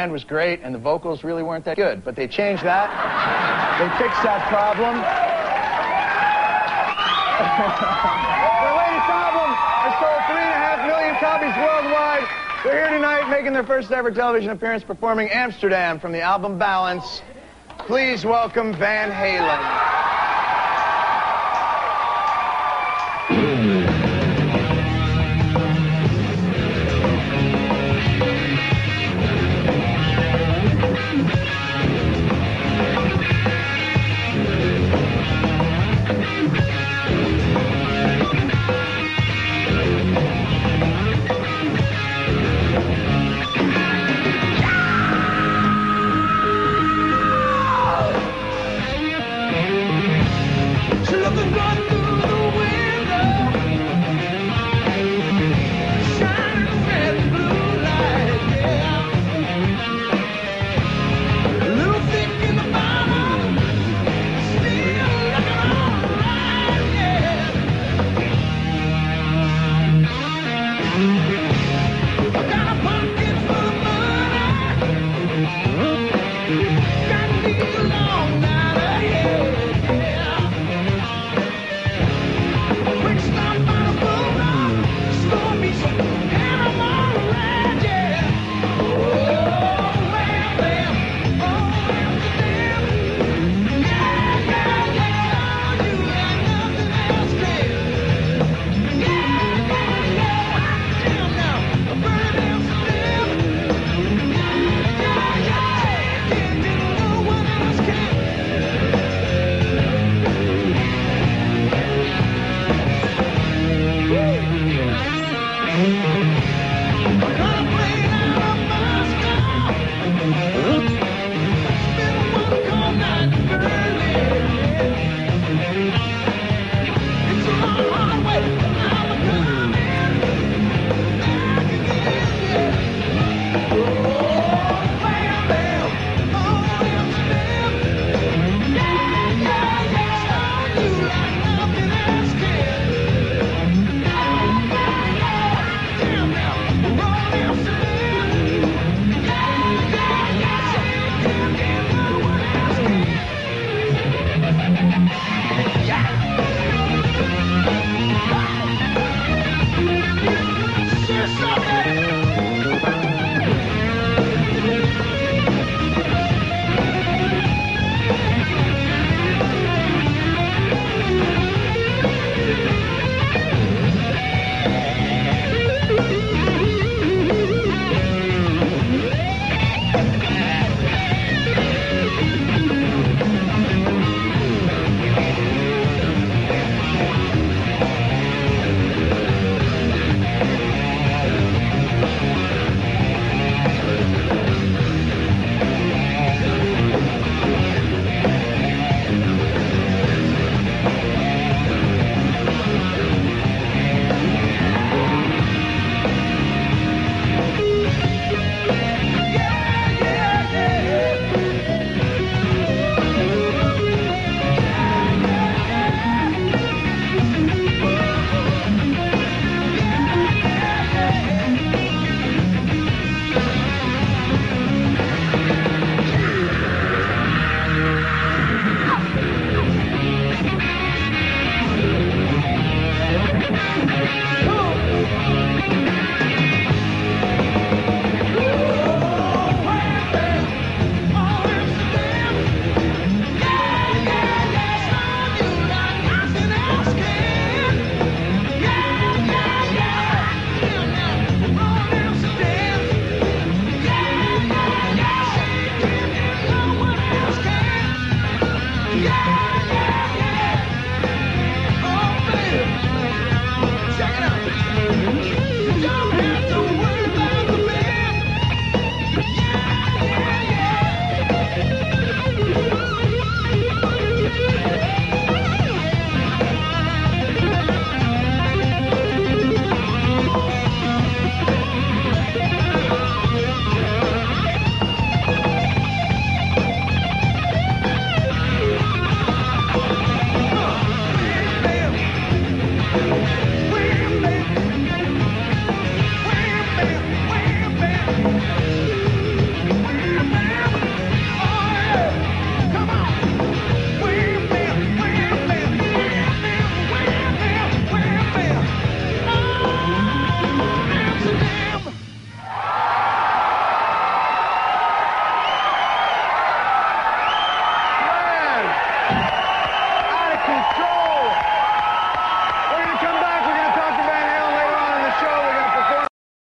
band was great and the vocals really weren't that good, but they changed that. they fixed that problem. Their latest album has sold three and a half million copies worldwide. They're here tonight making their first ever television appearance performing Amsterdam from the album Balance. Please welcome Van Halen.